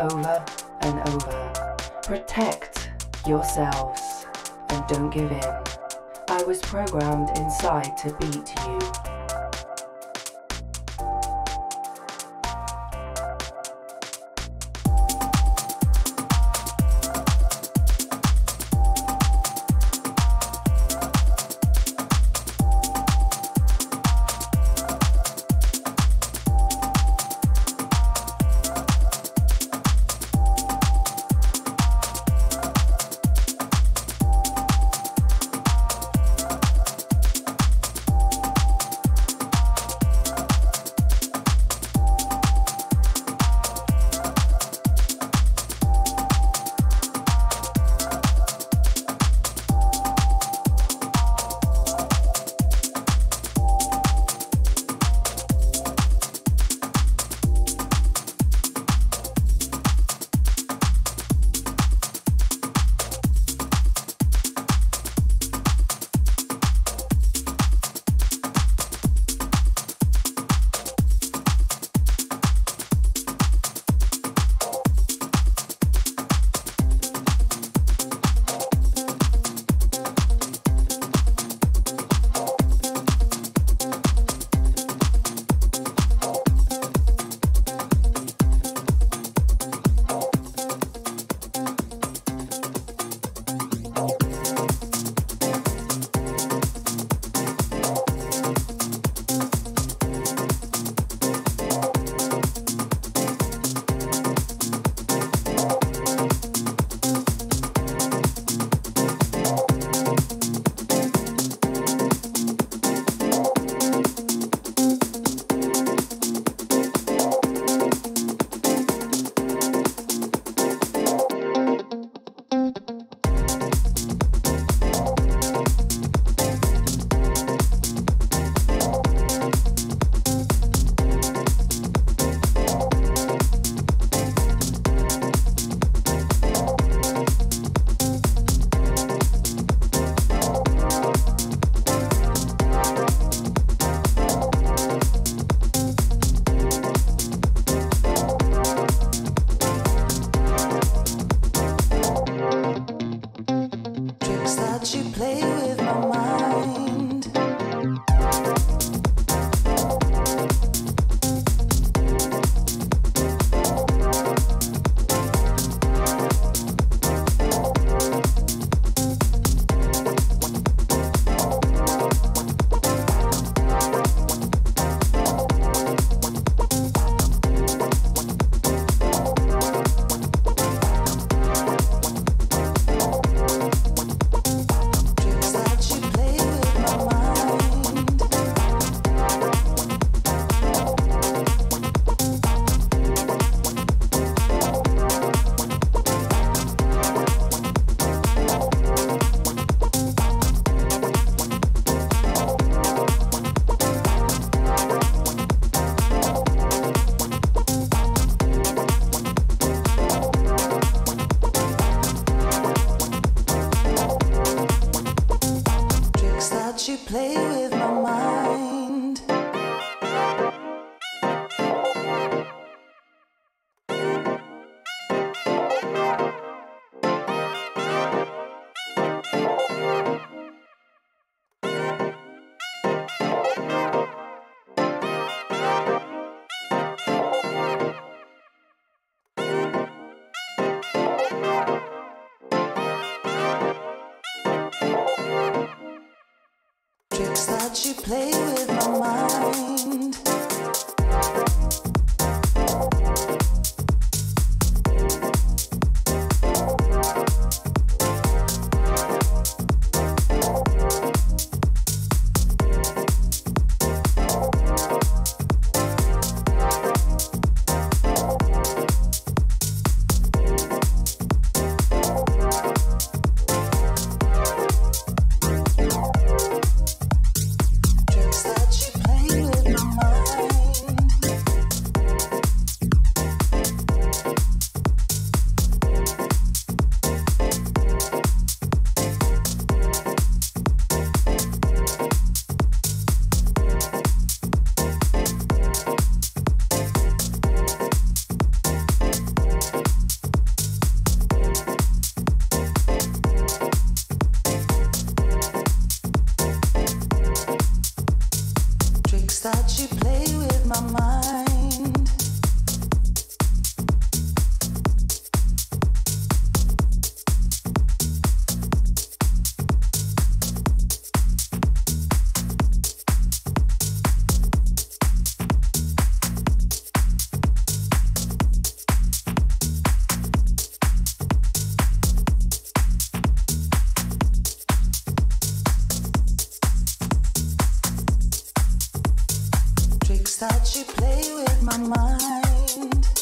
over and over. Protect yourselves and don't give in. I was programmed inside to beat you. you play with my mind. That you play with my mind.